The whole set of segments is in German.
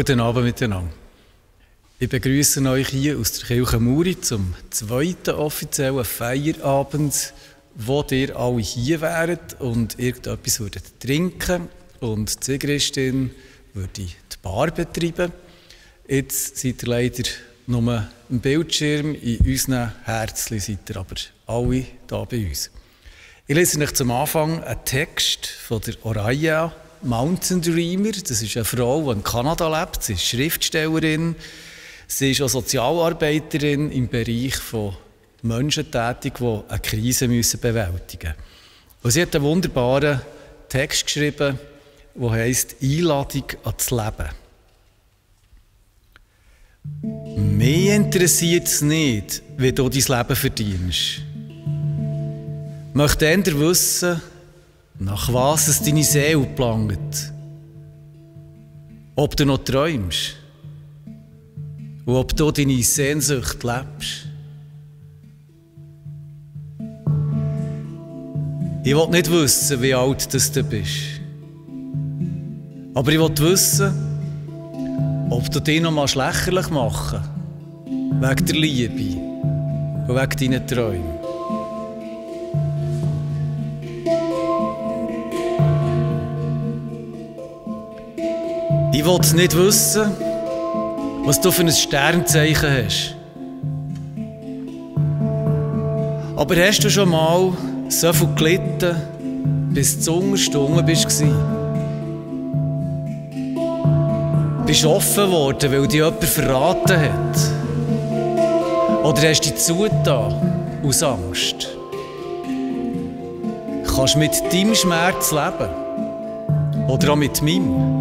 Guten Abend miteinander. Ich begrüße euch hier aus der Kirche Muri zum zweiten offiziellen Feierabend, wo ihr alle hier wäret und irgendetwas würdet trinken und die Christin würde die Bar betreiben. Jetzt seid ihr leider nur im Bildschirm, in unseren Herzen seid ihr aber alle da bei uns. Ich lese euch zum Anfang einen Text von der Oraya Mountain Dreamer. Das ist eine Frau, die in Kanada lebt. Sie ist Schriftstellerin. Sie ist auch Sozialarbeiterin im Bereich von Menschen tätig, die eine Krise bewältigen müssen. Und sie hat einen wunderbaren Text geschrieben, der heisst Einladung ans Leben. Mich interessiert es nicht, wie du dein Leben verdienst. Ich möchte eher wissen, nach was es deine Seele planget. Ob du noch träumst. Und ob du deine Sehnsucht lebst. Ich will nicht wissen, wie alt du bist. Aber ich will wissen, ob du dich noch mal lächerlich machen Wegen der Liebe und wegen deinen Träumen. Ich will nicht wissen, was du für ein Sternzeichen hast. Aber hast du schon mal so viel gelitten, bis du unterstunden bist? Bist offen geworden, weil dich jemand verraten hat? Oder hast du dich zugetan aus Angst? Kannst du mit deinem Schmerz leben? Oder auch mit meinem?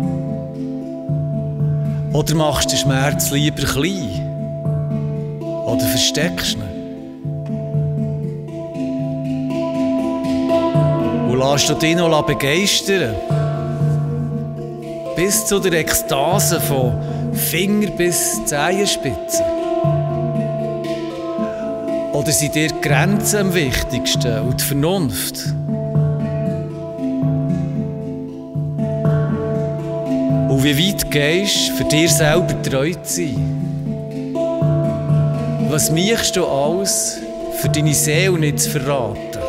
Oder machst du den Schmerz lieber klein? Oder versteckst du ihn? Und lässt du dich noch begeistern? Bis zu der Ekstase von Finger bis Zehenspitze? Oder sind dir die Grenzen am wichtigsten und die Vernunft? Und wie weit gehst für dir selber treu zu sein? Was machst du alles, für deine Seele nicht zu verraten?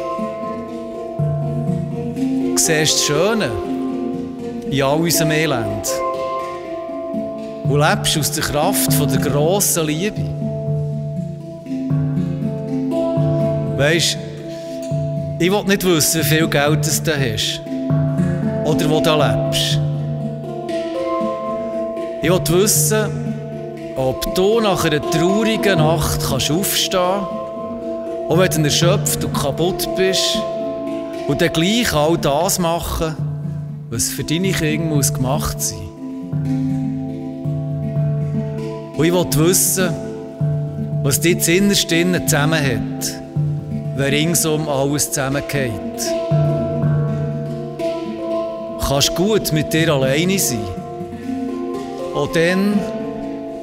Du siehst das Schöne in all unserem Elend und lebst aus der Kraft von der grossen Liebe. Weisst, ich will nicht wissen, wie viel Geld du hast oder wo du lebst. Ich wollte wissen, ob du nach einer traurigen Nacht aufstehen kannst, auch wenn du erschöpft und kaputt bist, und dann gleich all das machen, was für deine Kinder muss gemacht sein Und ich wollte wissen, was dich innerst zusammenhält, wenn ringsum alles zusammengeht. Kannst gut mit dir alleine sein. Auch dann,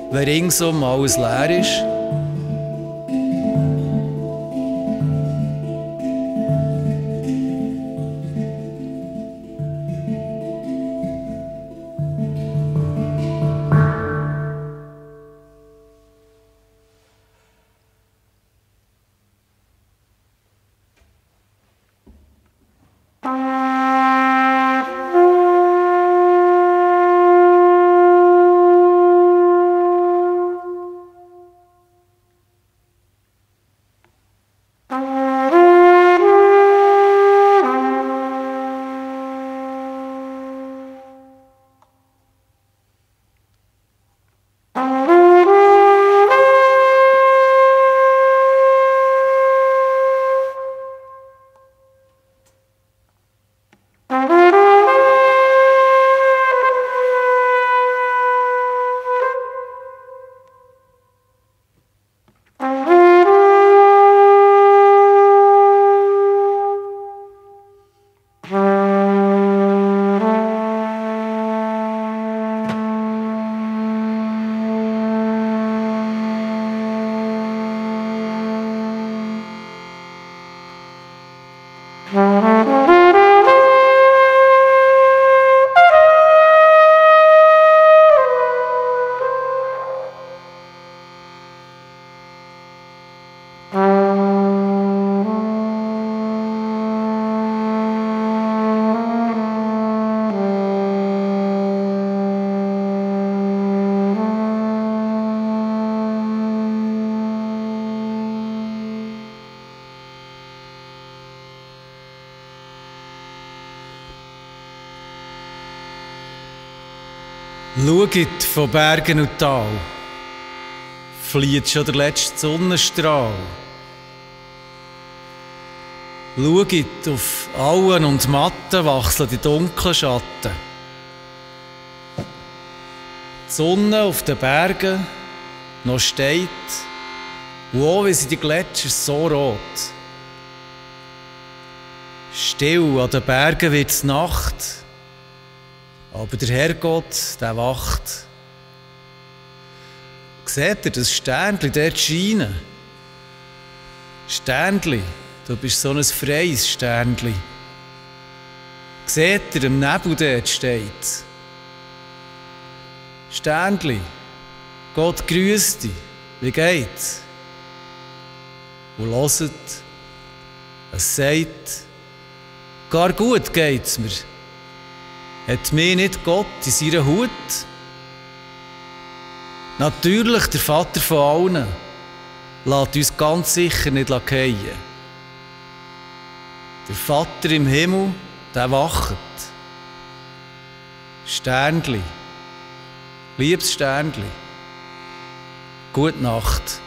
wenn ringsum alles leer ist, Mm-hmm. Schaut von Bergen und Tal, flieht schon der letzte Sonnenstrahl. Schaut auf Auen und Matten wachsen die dunklen Schatten. Die Sonne auf den Bergen noch steht, und auch wie sind die Gletscher so rot. Still an den Bergen wird es Nacht, aber der Herrgott, der wacht. Seht ihr das Sternchen dort scheinen? Sternchen, du bist so ein freies Sternchen. Seht ihr, im Nebel dort steht. Sternchen, Gott grüßt dich, wie geht's? Und hört, es sagt, gar gut geht's mir. Hat mir nicht Gott in seiner Hut? Natürlich der Vater von allen lässt uns ganz sicher nicht fallen. Der Vater im Himmel, der wacht. Sternli, liebes Sternli, gute Nacht.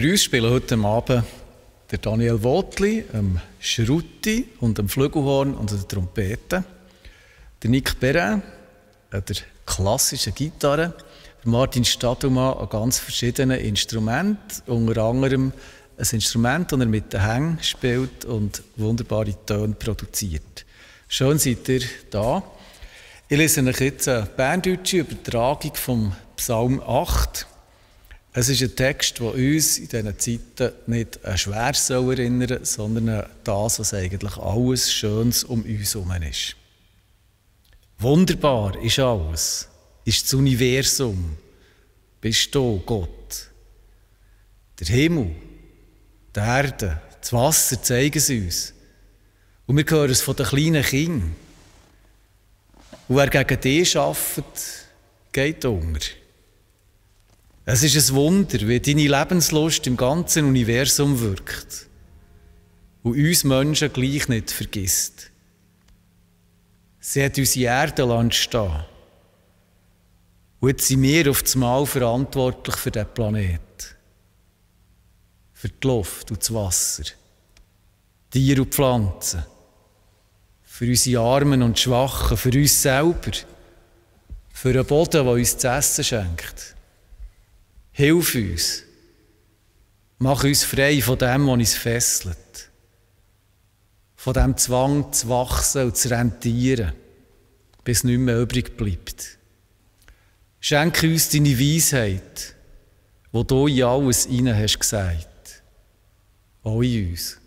Für uns spielen heute Abend der Daniel Wotli, dem Schrutti und dem Flügelhorn und der Trompete, der Nick Perrin, der klassischen Gitarre, Martin Stadumann an ganz verschiedenen Instrumenten, unter anderem ein Instrument, das er mit den Hängen spielt und wunderbare Töne produziert. Schön seid ihr da. Ich lese euch jetzt eine berndeutsche Übertragung vom Psalm 8. Es ist ein Text, der uns in diesen Zeiten nicht an schwer soll erinnern sondern an das, was eigentlich alles Schönes um uns herum ist. Wunderbar ist alles, ist das Universum, bist du Gott. Der Himmel, die Erde, das Wasser zeigen es uns. Und wir hören es von den kleinen Kindern. Und wer gegen dich arbeitet, geht unter. Es ist ein Wunder, wie deine Lebenslust im ganzen Universum wirkt und uns Menschen gleich nicht vergisst. Sie hat unsere Erde stehen. Und jetzt sind wir auf das Mal verantwortlich für diesen Planeten. Für die Luft und das Wasser. Tiere und Pflanzen. Für unsere Armen und Schwachen. Für uns selber. Für einen Boden, der uns zu essen schenkt. Hilf uns. Mach uns frei von dem, was uns fesselt. Von dem Zwang zu wachsen und zu rentieren, bis nichts mehr übrig bleibt. Schenke uns deine Weisheit, wo du in alles hinein hast gesagt. Auch in uns.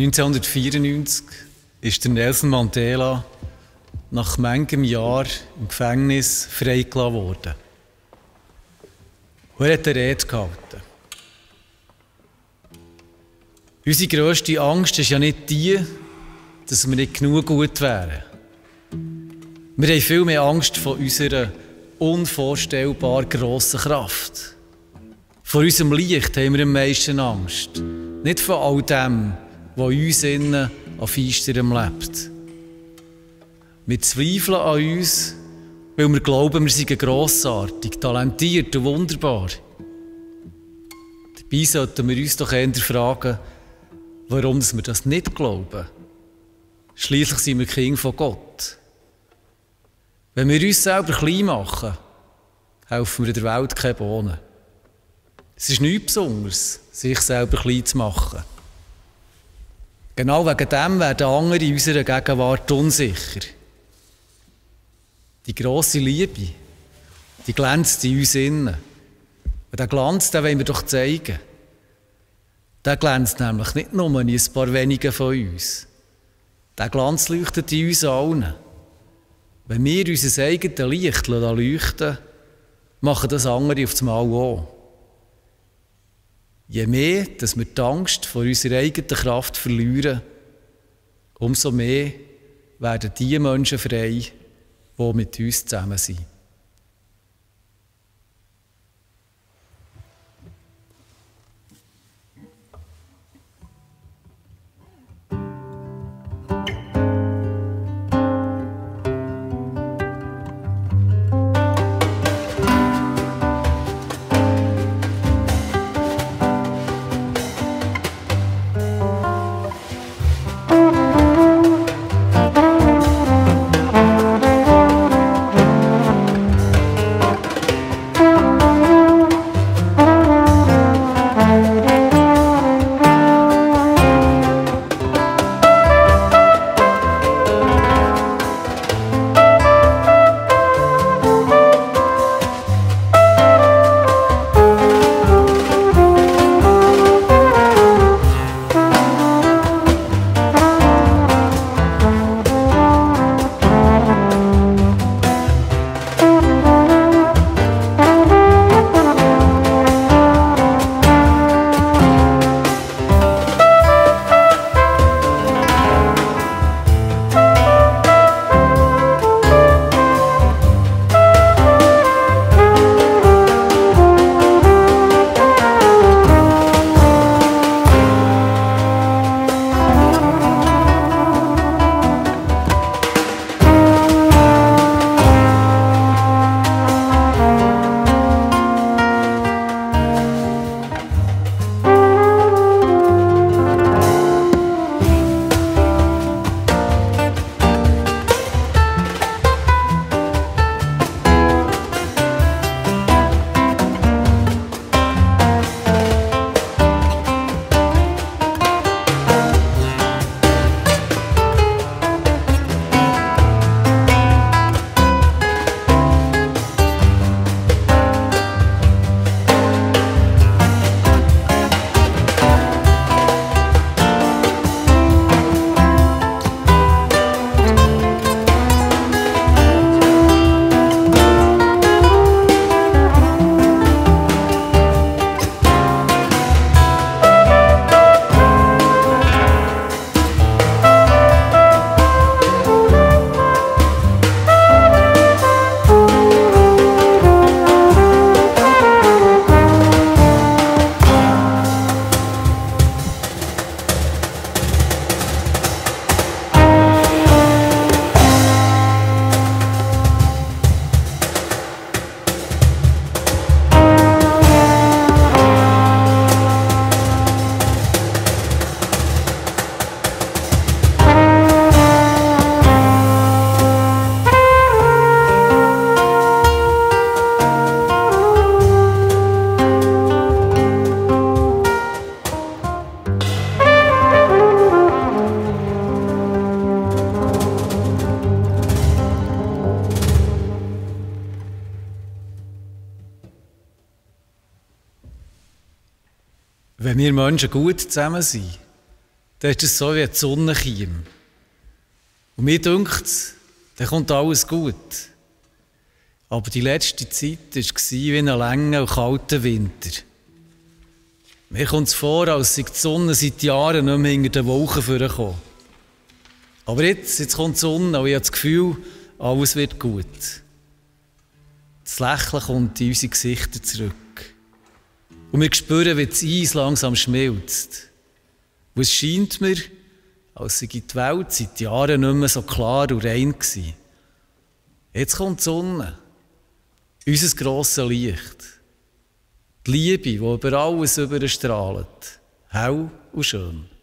1994 ist der Nelson Mandela nach manchem Jahr im Gefängnis freigelassen worden. Und er hat eine Rede gehalten. Unsere grösste Angst ist ja nicht die, dass wir nicht genug gut wären. Wir haben viel mehr Angst vor unserer unvorstellbar grossen Kraft. Vor unserem Licht haben wir am meisten Angst. Nicht von all dem, in uns innen an Feisterem lebt. Wir zweifeln an uns, weil wir glauben, wir seien grossartig, talentiert und wunderbar. Dabei sollten wir uns doch eher fragen, warum wir das nicht glauben. Schließlich sind wir Kinder von Gott. Wenn wir uns selber klein machen, helfen wir der Welt keine Bohnen. Es ist nichts Besonderes, sich selber klein zu machen. Genau wegen dem werden andere in unserer Gegenwart unsicher. Die grosse Liebe, die glänzt in uns innen. Und den Glanz, den wollen wir doch zeigen. Der glänzt nämlich nicht nur in ein paar wenigen von uns. Der Glanz leuchtet in uns allen. Wenn wir unser eigenes Licht leuchten machen das andere auf das Mal auch. Je mehr, dass wir die Angst vor unserer eigenen Kraft verlieren, umso mehr werden die Menschen frei, die mit uns zusammen sind. Menschen gut zusammen sind, dann ist es so wie eine Sonne Und mir denkt, dann kommt alles gut. Aber die letzte Zeit war wie ein langer und kalter Winter. Mir kommt es vor, als sei die Sonne seit Jahren nicht mehr hinter den Wolken vorgekommen. Aber jetzt, jetzt kommt die Sonne und ich habe das Gefühl, alles wird gut. Das Lächeln kommt in unsere Gesichter zurück. Und wir spüren, wie das Eis langsam schmilzt. Und es scheint mir, als sei die Welt seit Jahren nicht mehr so klar und rein gewesen. Jetzt kommt die Sonne. Unser grosses Licht. Die Liebe, die über alles überstrahlt. Hell und schön.